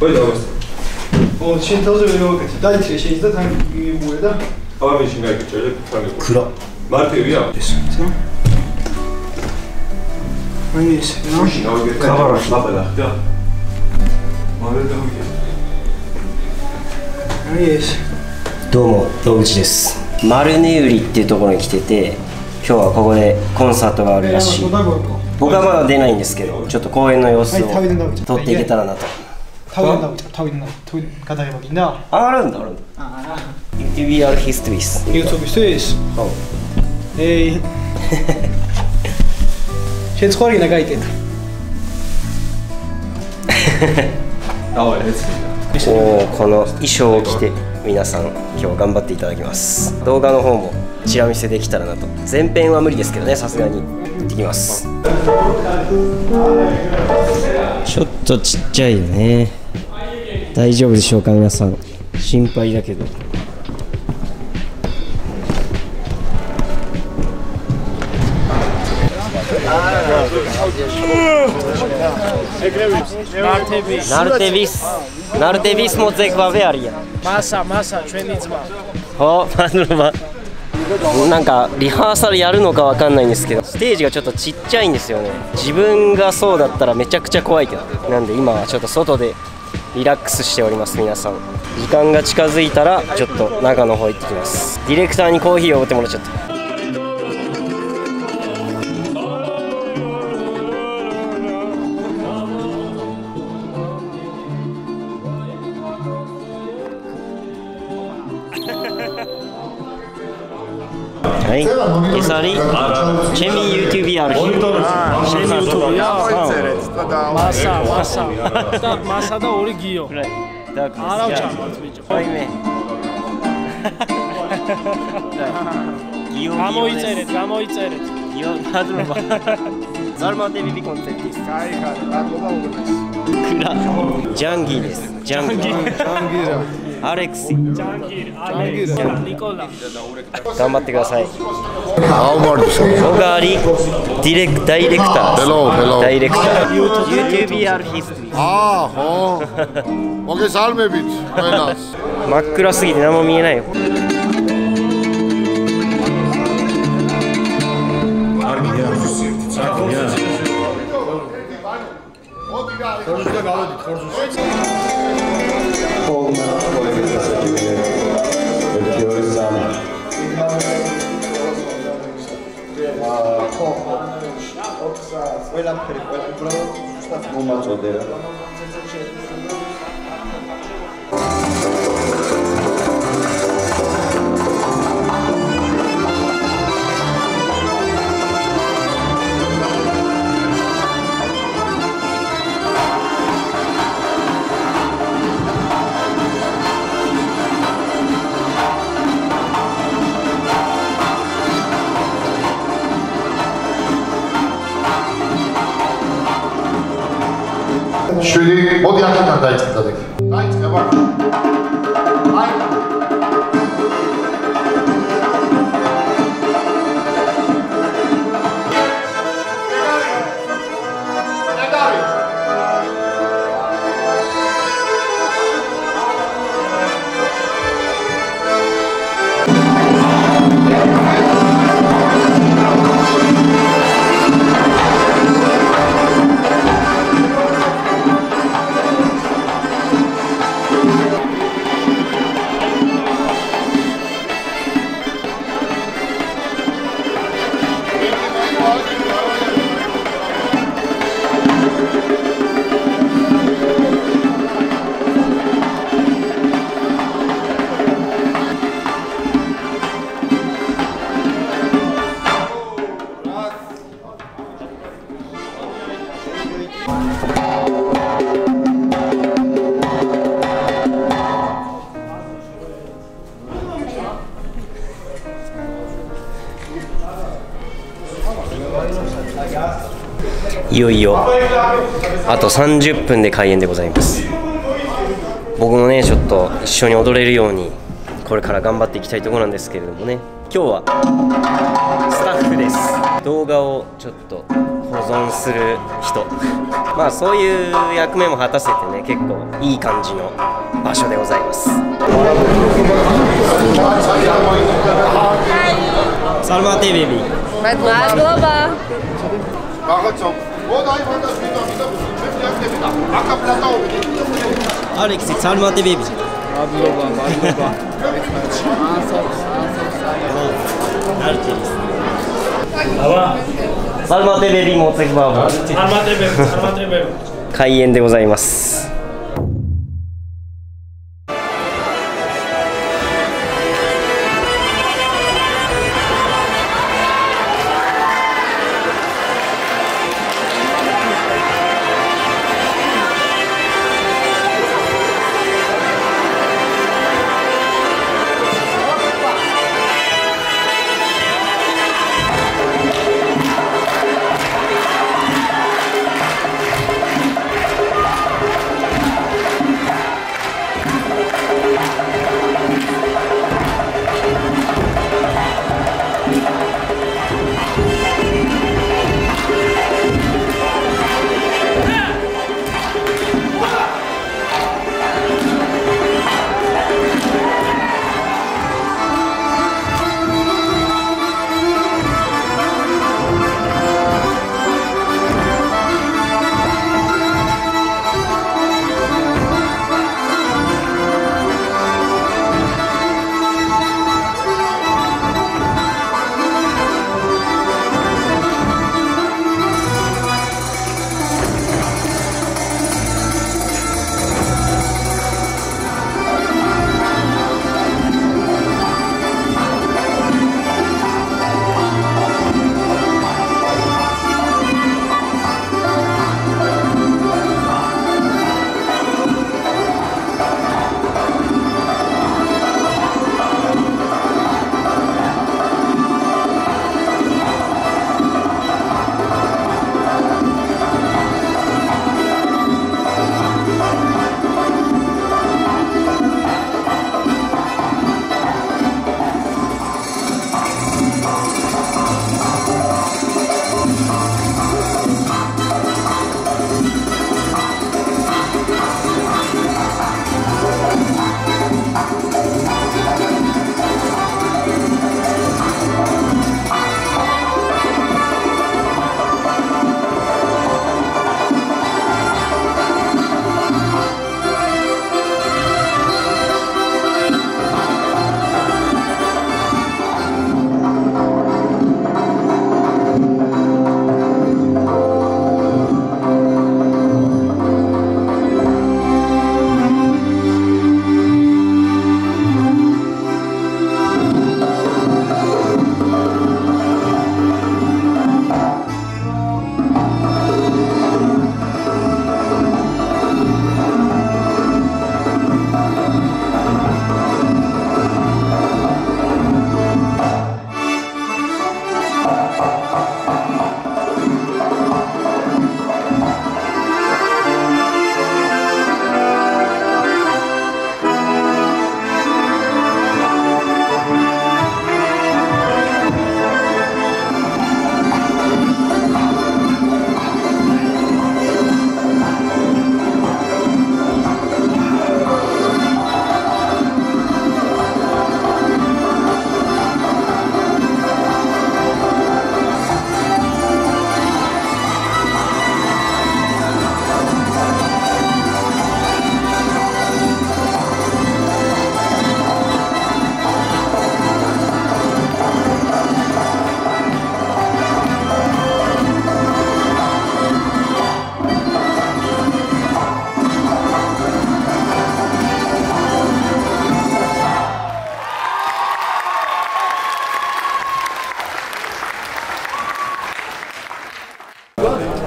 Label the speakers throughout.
Speaker 1: Poi dove sta?
Speaker 2: 어, şimdi hazırlıyor vakit. Dajcie się, zatem mówię, da?
Speaker 1: Abi şimdi belki çocuk tanıyor.
Speaker 3: Kura.
Speaker 1: Marte üye yap.
Speaker 2: Co? No nic, no.
Speaker 1: Kavara. Labela. Ja. Mare da üye.
Speaker 2: No jest.
Speaker 3: どうも野口ですマルネウリっていうところに来てて今日はここでコンサートがあるらしい
Speaker 2: No daj go.
Speaker 3: 僕はまだ出ないんですけどちょっと公演の様子を撮っていけたらなと。
Speaker 2: タウンのタウンのタウンがだよみんな。
Speaker 3: あるんだあるんだ。Histories。
Speaker 2: YouTube histories。
Speaker 1: はい。
Speaker 3: ええ。この衣装を着て皆さん今日頑張っていただきます。動画の方も。チラ見せできたらなと。前編は無理ですけどねさすがに。行ってきます。ちょっとちっちゃいよね。大丈夫でしょうか皆さん。心配だけど。ナルテビス。ナルテビスもゼクバベアリア
Speaker 4: マサマサチェュエニツマ。
Speaker 3: おマヌルマ。なんかリハーサルやるのかわかんないんですけどステージがちょっとちっちゃいんですよね。自分がそうだったらめちゃくちゃ怖いけど。なんで今はちょっと外でリラックスしております皆さん。時間が近づいたらちょっと中の方行ってきます。ディレクターにコーヒーをおごってもらっちゃった。აი ეს არის ჩემი YouTube-ი არის. ჩემი YouTube-ია დავწერეთ
Speaker 4: და დავასა მასა და მასა და ორი გიო. და არა ჩამართ ბიჭო
Speaker 3: აიმე გიო
Speaker 4: გამოიწერეთ გამოიწერეთ.
Speaker 3: გიო მადლობა წარმატებები კონცერტის.
Speaker 4: კაი ხარ მადლობა
Speaker 3: უღრეს
Speaker 2: ჯანგილის ჯანგილის ჯანგირა
Speaker 3: アレクシ
Speaker 4: ー
Speaker 3: 頑張ってください。
Speaker 5: How are
Speaker 3: you? 僕はアリディレクダイレクター
Speaker 5: Hello, hello.
Speaker 3: ダイレクター YouTuber history.
Speaker 5: Ah, oh. Okay, salve, bitch
Speaker 3: 真っ暗すぎて何も見えないよ
Speaker 5: この時間が青いで殺すし ყველაფერი ყველა უბრალოდ ზუსტად მომაწოდე რა.
Speaker 3: いよいよあと30分で開演でございます。僕もねちょっと一緒に踊れるようにこれから頑張っていきたいところなんですけれどもね。今日はスタッフです。動画をちょっと保存する人。まあそういう役目も果たせてね結構いい感じの場所でございます。サルマティベビー
Speaker 6: Met maat global.
Speaker 5: Bagad sa... O, dahil mo na dito, dito. Dito, dito. Aka plataw.
Speaker 3: アレキシサルマティベビー
Speaker 4: Madloba, madloba.
Speaker 3: サルマティベビーもおつぎバーボ
Speaker 4: Armate bebe, armate bebe.
Speaker 3: 開演でございます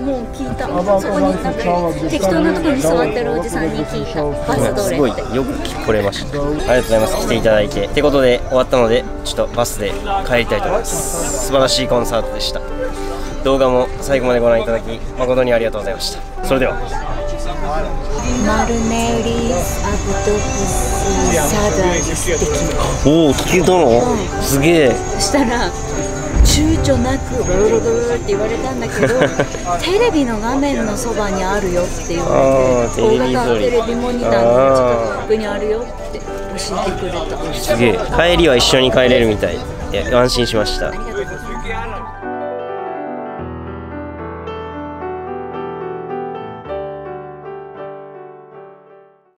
Speaker 6: もう聞いた。そこになんか適当なところに座ってるおじさんに聞いた。バスど
Speaker 3: す
Speaker 6: れって。
Speaker 3: ごいよく来れました。ありがとうございます。来ていただいて。ってことで終わったのでちょっとバスで帰りたいと思います。素晴らしいコンサートでした。動画も最後までご覧いただき誠にありがとうございました。それでは。おお聞けたの？すげえ。
Speaker 6: そしたら躊躇なくブルルブルルって言われたんだけど テレビの画面のそばにあるよって言われて
Speaker 3: あーテレビ
Speaker 6: 大型テレビモニターの近くにあるよって教えてくれた。
Speaker 3: すげえ。帰りは一緒に帰れるみたい。いや安心しました